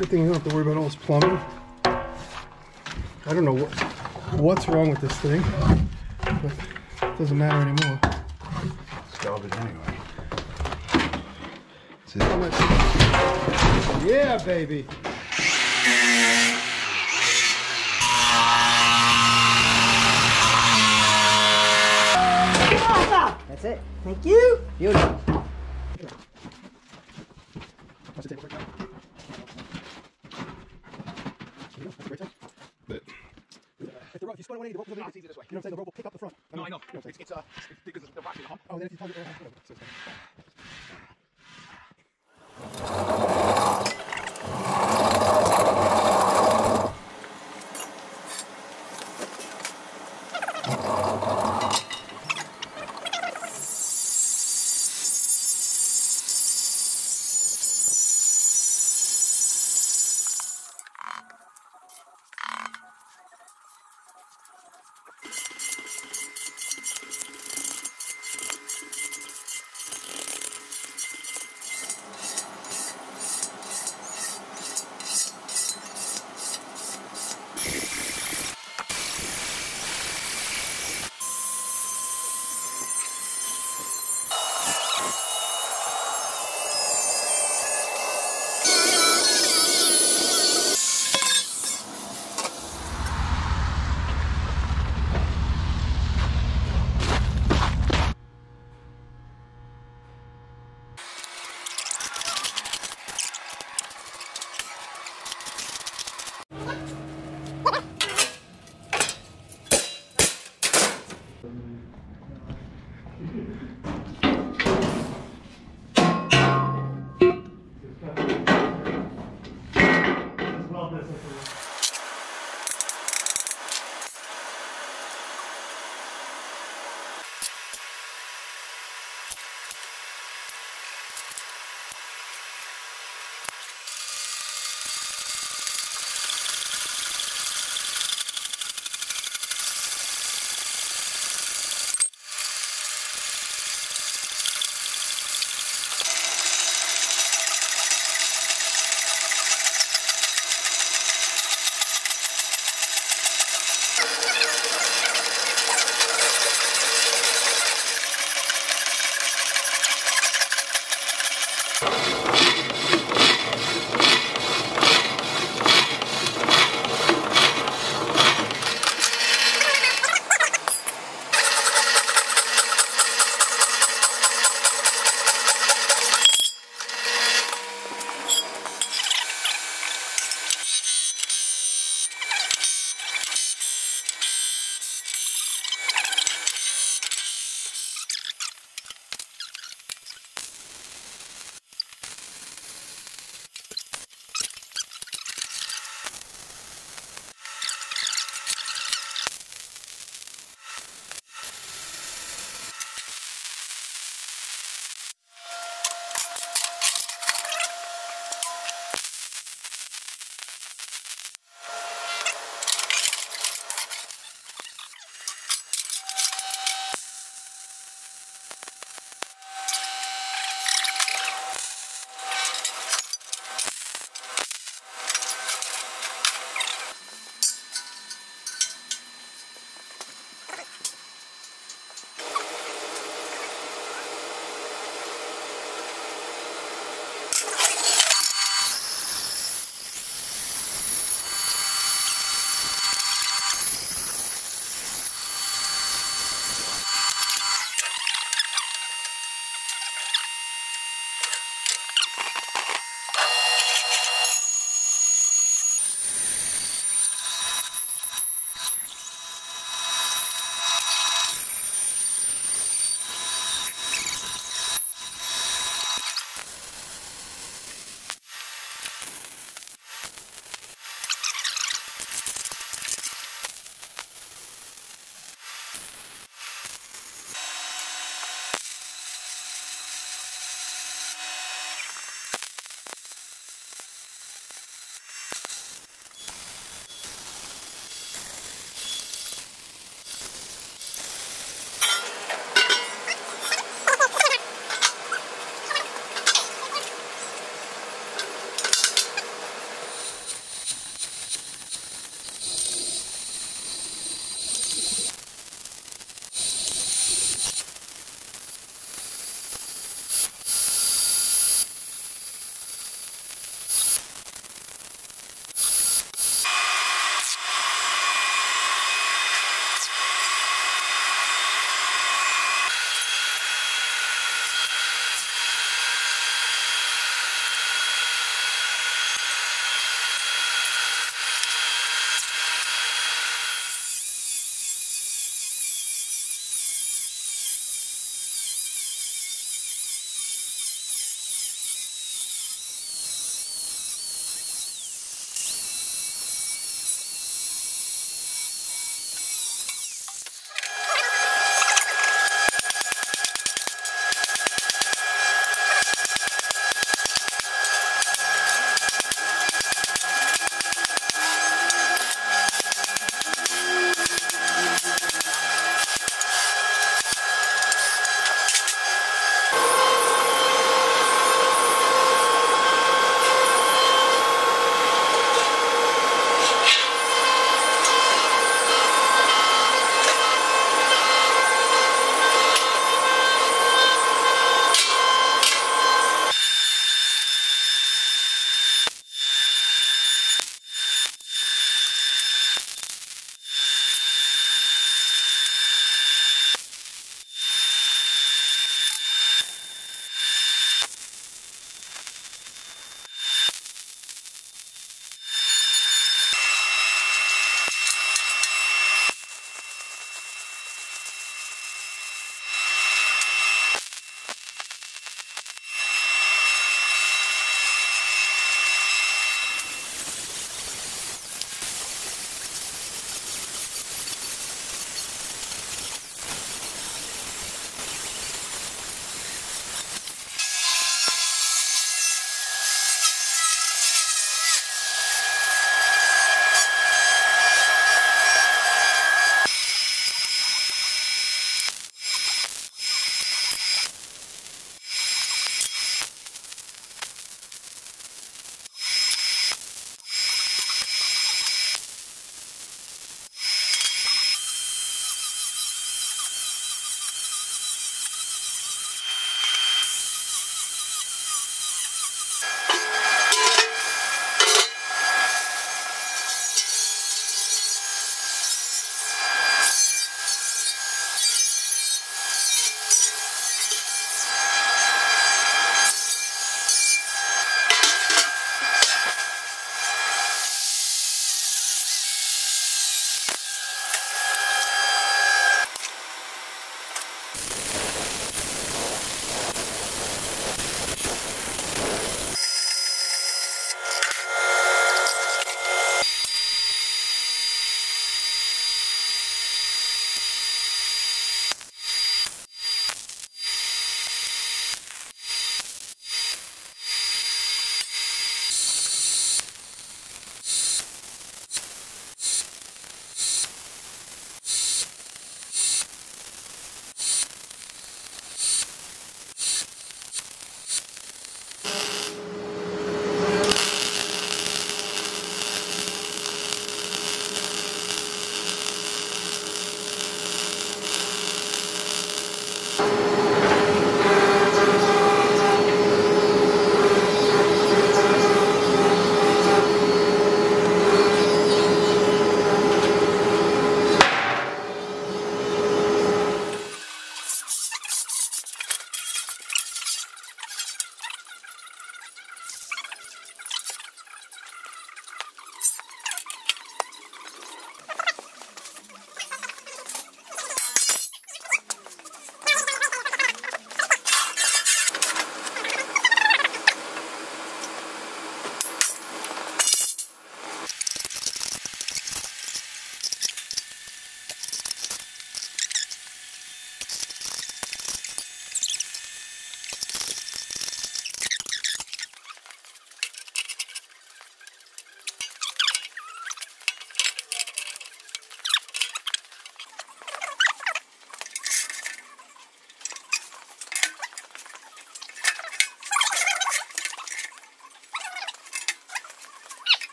Good thing we don't have to worry about all this plumbing. I don't know what, what's wrong with this thing, but it doesn't matter anymore. It's garbage anyway. How much- Yeah, baby. That's it. Thank you. Beautiful. If the rope, if you split away, the rope will it's easier this way. You know what I'm saying? The rope will pick up the front. No, I know. It's, it's, uh, it's because the rock's in the. Oh, then if you plug it, uh, whatever. So it's fine.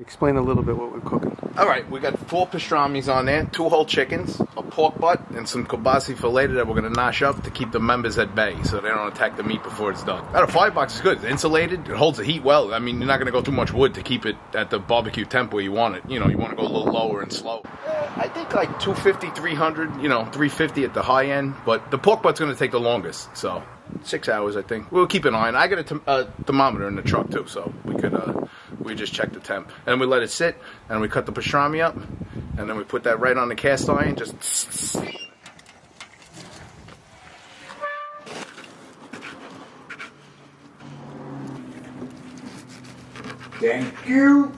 Explain a little bit what we're cooking. All right, we got four pastrami's on there, two whole chickens, a pork butt, and some kielbasi filet that we're gonna nosh up to keep the members at bay so they don't attack the meat before it's done. That a firebox is good. It's insulated. It holds the heat well. I mean, you're not gonna go too much wood to keep it at the barbecue temp where you want it. You know, you want to go a little lower and slow. Uh, I think like 250, 300, you know, 350 at the high end. But the pork butt's gonna take the longest, so six hours, I think. We'll keep an eye on. I got a uh, thermometer in the truck too, so we could uh, we just check the temp and we let it sit and we cut the pastrami up and then we put that right on the cast iron. Just Thank you.